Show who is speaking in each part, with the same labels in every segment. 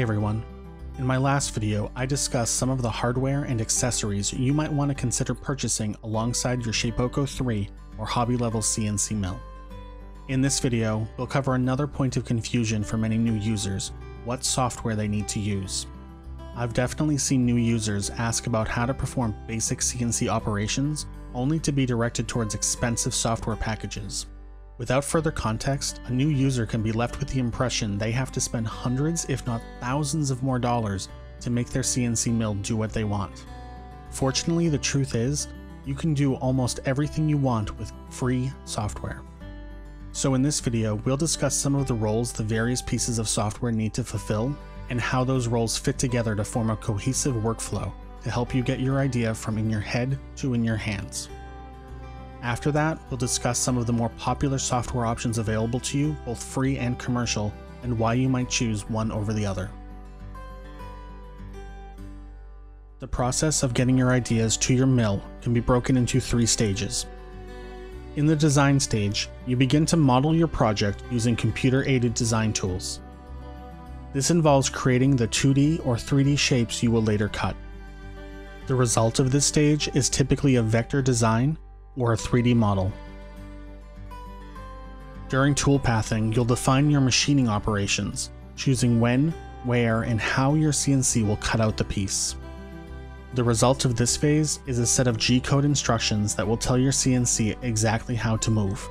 Speaker 1: Hey everyone. In my last video, I discussed some of the hardware and accessories you might want to consider purchasing alongside your Shapeoko 3 or hobby level CNC mill. In this video, we'll cover another point of confusion for many new users, what software they need to use. I've definitely seen new users ask about how to perform basic CNC operations, only to be directed towards expensive software packages. Without further context, a new user can be left with the impression they have to spend hundreds, if not thousands of more dollars to make their CNC mill do what they want. Fortunately, the truth is, you can do almost everything you want with free software. So in this video, we'll discuss some of the roles the various pieces of software need to fulfill, and how those roles fit together to form a cohesive workflow to help you get your idea from in your head to in your hands. After that, we'll discuss some of the more popular software options available to you, both free and commercial, and why you might choose one over the other. The process of getting your ideas to your mill can be broken into three stages. In the design stage, you begin to model your project using computer-aided design tools. This involves creating the 2D or 3D shapes you will later cut. The result of this stage is typically a vector design or a 3D model. During toolpathing, you'll define your machining operations, choosing when, where, and how your CNC will cut out the piece. The result of this phase is a set of G-code instructions that will tell your CNC exactly how to move.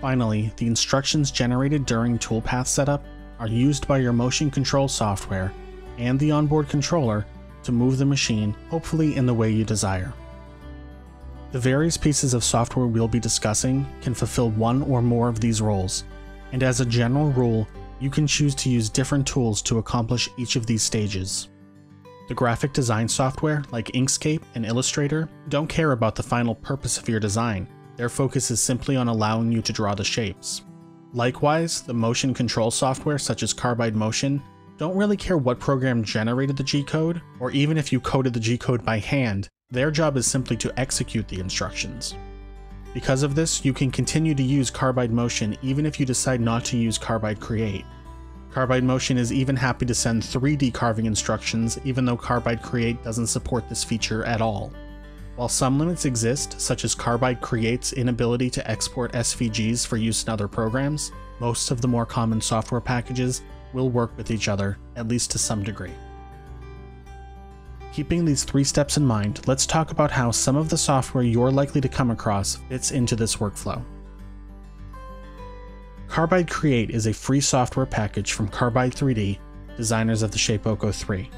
Speaker 1: Finally, the instructions generated during toolpath setup are used by your motion control software and the onboard controller to move the machine, hopefully in the way you desire. The various pieces of software we'll be discussing can fulfill one or more of these roles, and as a general rule, you can choose to use different tools to accomplish each of these stages. The graphic design software, like Inkscape and Illustrator, don't care about the final purpose of your design, their focus is simply on allowing you to draw the shapes. Likewise, the motion control software such as Carbide Motion don't really care what program generated the G-code, or even if you coded the G-code by hand, their job is simply to execute the instructions. Because of this, you can continue to use Carbide Motion even if you decide not to use Carbide Create. Carbide Motion is even happy to send 3D carving instructions even though Carbide Create doesn't support this feature at all. While some limits exist, such as Carbide Create's inability to export SVGs for use in other programs, most of the more common software packages will work with each other, at least to some degree. Keeping these three steps in mind, let's talk about how some of the software you're likely to come across fits into this workflow. Carbide Create is a free software package from Carbide 3D, designers of the Shapeoko 3.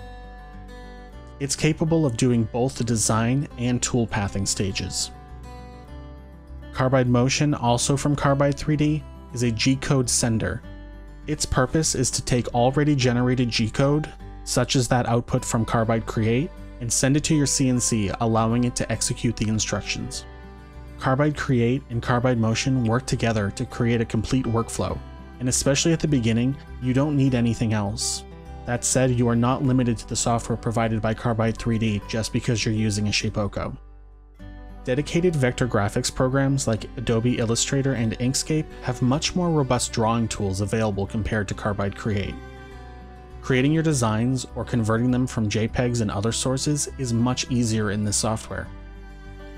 Speaker 1: It's capable of doing both the design and toolpathing stages. Carbide Motion, also from Carbide 3D, is a G-code sender. Its purpose is to take already generated G-code such as that output from Carbide Create, and send it to your CNC, allowing it to execute the instructions. Carbide Create and Carbide Motion work together to create a complete workflow, and especially at the beginning, you don't need anything else. That said, you are not limited to the software provided by Carbide 3D just because you're using a Shapeoko. Dedicated vector graphics programs like Adobe Illustrator and Inkscape have much more robust drawing tools available compared to Carbide Create. Creating your designs or converting them from JPEGs and other sources is much easier in this software.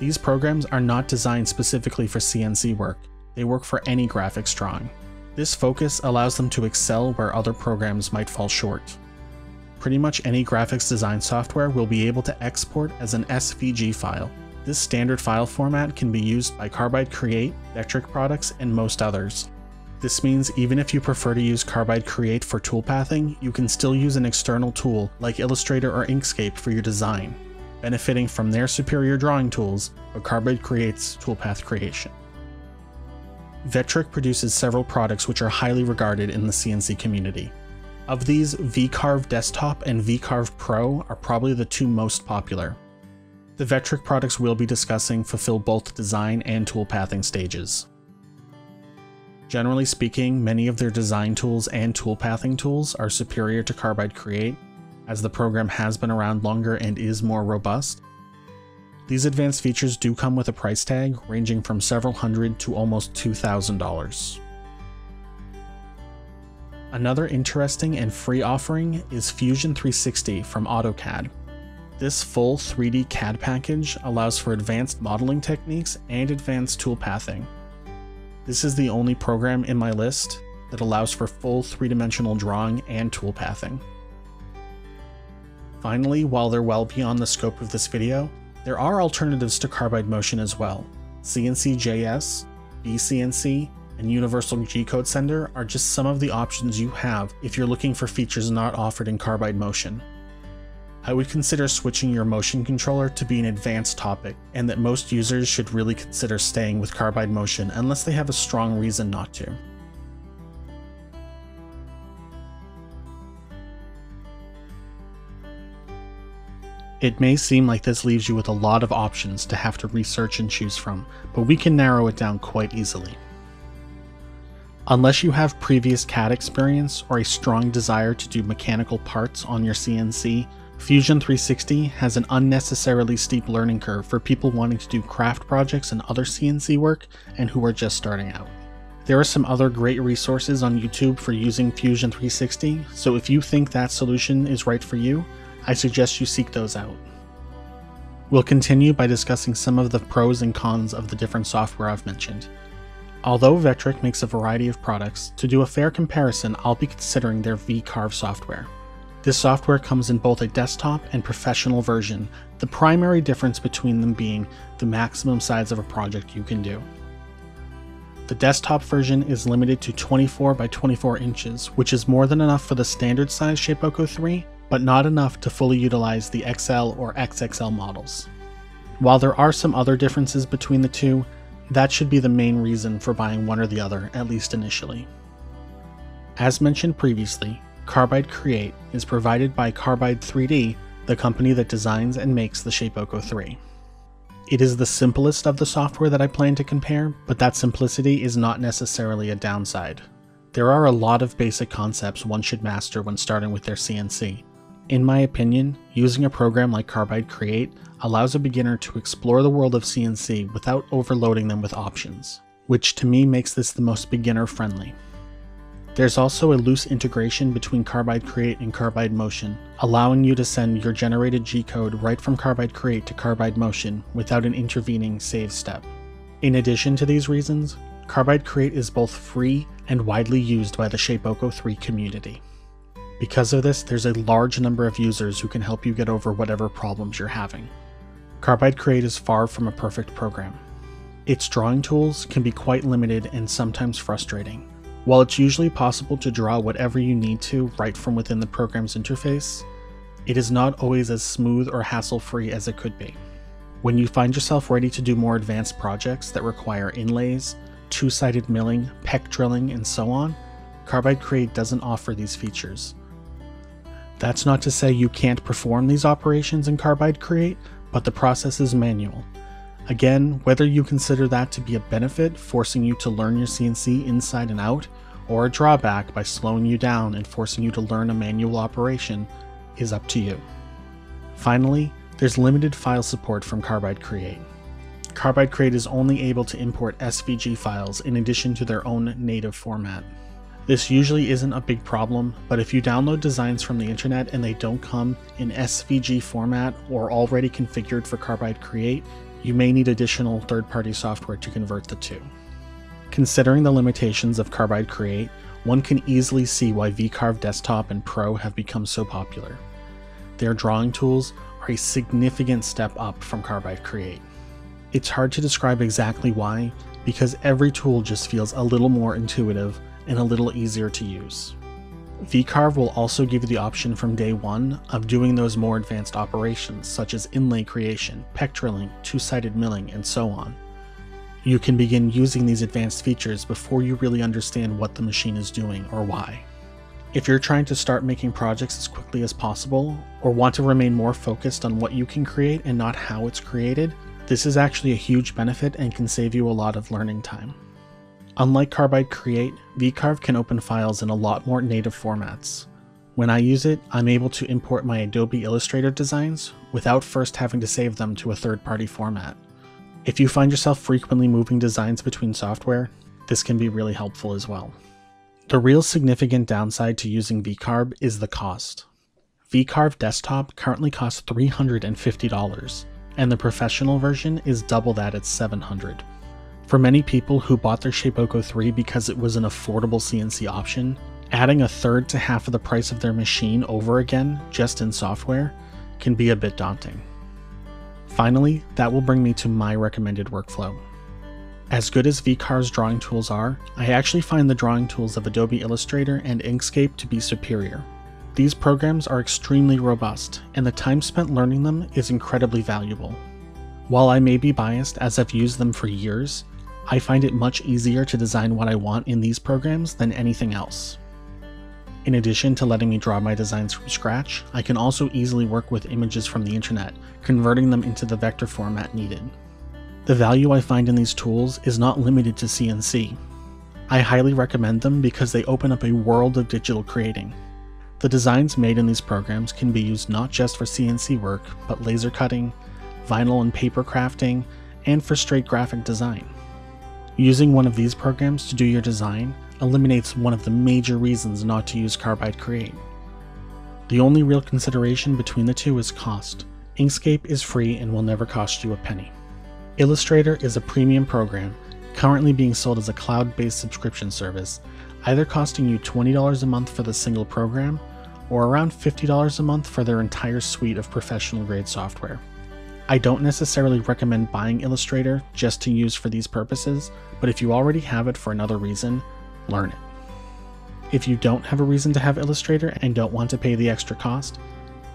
Speaker 1: These programs are not designed specifically for CNC work, they work for any graphics drawing. This focus allows them to excel where other programs might fall short. Pretty much any graphics design software will be able to export as an SVG file. This standard file format can be used by Carbide Create, Vectric products, and most others. This means even if you prefer to use Carbide Create for toolpathing, you can still use an external tool like Illustrator or Inkscape for your design, benefiting from their superior drawing tools, but Carbide Create's toolpath creation. Vectric produces several products which are highly regarded in the CNC community. Of these, VCarve Desktop and VCarve Pro are probably the two most popular. The Vectric products we'll be discussing fulfill both design and toolpathing stages. Generally speaking, many of their design tools and toolpathing tools are superior to Carbide Create, as the program has been around longer and is more robust. These advanced features do come with a price tag ranging from several hundred to almost $2,000. Another interesting and free offering is Fusion 360 from AutoCAD. This full 3D CAD package allows for advanced modeling techniques and advanced toolpathing. This is the only program in my list that allows for full three-dimensional drawing and toolpathing. Finally, while they're well beyond the scope of this video, there are alternatives to Carbide Motion as well. CNC.js, bCNC, and Universal G-Code Sender are just some of the options you have if you're looking for features not offered in Carbide Motion. I would consider switching your motion controller to be an advanced topic, and that most users should really consider staying with Carbide Motion unless they have a strong reason not to. It may seem like this leaves you with a lot of options to have to research and choose from, but we can narrow it down quite easily. Unless you have previous CAD experience or a strong desire to do mechanical parts on your CNC, Fusion 360 has an unnecessarily steep learning curve for people wanting to do craft projects and other CNC work and who are just starting out. There are some other great resources on YouTube for using Fusion 360, so if you think that solution is right for you, I suggest you seek those out. We'll continue by discussing some of the pros and cons of the different software I've mentioned. Although Vectric makes a variety of products, to do a fair comparison, I'll be considering their VCarve software. This software comes in both a desktop and professional version, the primary difference between them being the maximum size of a project you can do. The desktop version is limited to 24 by 24 inches, which is more than enough for the standard size Shapeoko 3 but not enough to fully utilize the XL or XXL models. While there are some other differences between the two, that should be the main reason for buying one or the other, at least initially. As mentioned previously, Carbide Create is provided by Carbide 3D, the company that designs and makes the Shapeoko 3. It is the simplest of the software that I plan to compare, but that simplicity is not necessarily a downside. There are a lot of basic concepts one should master when starting with their CNC, in my opinion, using a program like Carbide Create allows a beginner to explore the world of CNC without overloading them with options, which to me makes this the most beginner friendly. There's also a loose integration between Carbide Create and Carbide Motion, allowing you to send your generated G-code right from Carbide Create to Carbide Motion without an intervening save step. In addition to these reasons, Carbide Create is both free and widely used by the Shapeoko 3 community. Because of this, there's a large number of users who can help you get over whatever problems you're having. Carbide Create is far from a perfect program. Its drawing tools can be quite limited and sometimes frustrating. While it's usually possible to draw whatever you need to right from within the program's interface, it is not always as smooth or hassle-free as it could be. When you find yourself ready to do more advanced projects that require inlays, two-sided milling, peck drilling, and so on, Carbide Create doesn't offer these features, that's not to say you can't perform these operations in Carbide Create, but the process is manual. Again, whether you consider that to be a benefit, forcing you to learn your CNC inside and out, or a drawback by slowing you down and forcing you to learn a manual operation, is up to you. Finally, there's limited file support from Carbide Create. Carbide Create is only able to import SVG files in addition to their own native format. This usually isn't a big problem, but if you download designs from the internet and they don't come in SVG format or already configured for Carbide Create, you may need additional third-party software to convert the two. Considering the limitations of Carbide Create, one can easily see why VCarve Desktop and Pro have become so popular. Their drawing tools are a significant step up from Carbide Create. It's hard to describe exactly why, because every tool just feels a little more intuitive and a little easier to use. VCarve will also give you the option from day one of doing those more advanced operations such as inlay creation, peck drilling, two-sided milling, and so on. You can begin using these advanced features before you really understand what the machine is doing or why. If you're trying to start making projects as quickly as possible, or want to remain more focused on what you can create and not how it's created, this is actually a huge benefit and can save you a lot of learning time. Unlike Carbide Create, VCarve can open files in a lot more native formats. When I use it, I'm able to import my Adobe Illustrator designs without first having to save them to a third-party format. If you find yourself frequently moving designs between software, this can be really helpful as well. The real significant downside to using VCarve is the cost. VCarve Desktop currently costs $350, and the professional version is double that at $700. For many people who bought their Shapeoko 3 because it was an affordable CNC option, adding a third to half of the price of their machine over again, just in software, can be a bit daunting. Finally, that will bring me to my recommended workflow. As good as VCarve's drawing tools are, I actually find the drawing tools of Adobe Illustrator and Inkscape to be superior. These programs are extremely robust, and the time spent learning them is incredibly valuable. While I may be biased as I've used them for years, I find it much easier to design what I want in these programs than anything else. In addition to letting me draw my designs from scratch, I can also easily work with images from the internet, converting them into the vector format needed. The value I find in these tools is not limited to CNC. I highly recommend them because they open up a world of digital creating. The designs made in these programs can be used not just for CNC work, but laser cutting, vinyl and paper crafting, and for straight graphic design. Using one of these programs to do your design eliminates one of the major reasons not to use Carbide Create. The only real consideration between the two is cost. Inkscape is free and will never cost you a penny. Illustrator is a premium program currently being sold as a cloud based subscription service, either costing you $20 a month for the single program or around $50 a month for their entire suite of professional grade software. I don't necessarily recommend buying Illustrator just to use for these purposes, but if you already have it for another reason, learn it. If you don't have a reason to have Illustrator and don't want to pay the extra cost,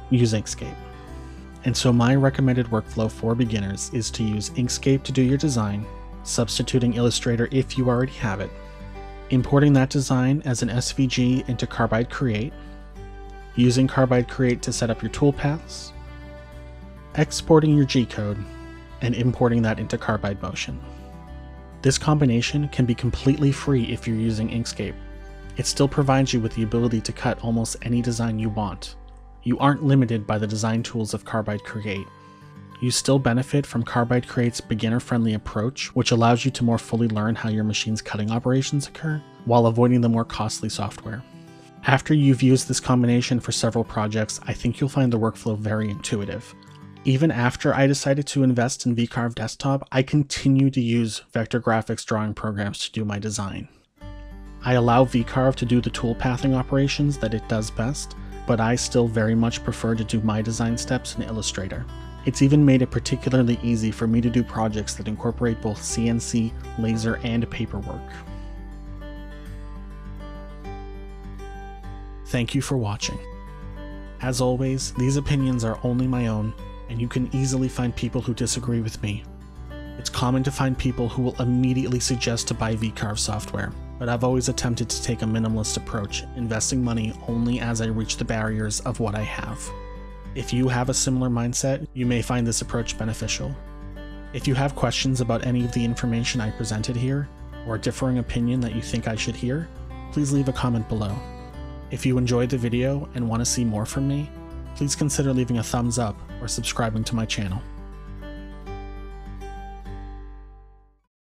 Speaker 1: use Inkscape. And so my recommended workflow for beginners is to use Inkscape to do your design, substituting Illustrator if you already have it, importing that design as an SVG into Carbide Create, using Carbide Create to set up your toolpaths, exporting your G-code, and importing that into Carbide Motion. This combination can be completely free if you're using Inkscape. It still provides you with the ability to cut almost any design you want, you aren't limited by the design tools of Carbide Create. You still benefit from Carbide Create's beginner-friendly approach, which allows you to more fully learn how your machine's cutting operations occur, while avoiding the more costly software. After you've used this combination for several projects, I think you'll find the workflow very intuitive. Even after I decided to invest in VCarve Desktop, I continue to use vector graphics drawing programs to do my design. I allow VCarve to do the tool pathing operations that it does best, but I still very much prefer to do my design steps in Illustrator. It's even made it particularly easy for me to do projects that incorporate both CNC, laser, and paperwork. Thank you for watching. As always, these opinions are only my own, and you can easily find people who disagree with me. It's common to find people who will immediately suggest to buy VCarve software but I've always attempted to take a minimalist approach, investing money only as I reach the barriers of what I have. If you have a similar mindset, you may find this approach beneficial. If you have questions about any of the information I presented here, or a differing opinion that you think I should hear, please leave a comment below. If you enjoyed the video and want to see more from me, please consider leaving a thumbs up or subscribing to my channel.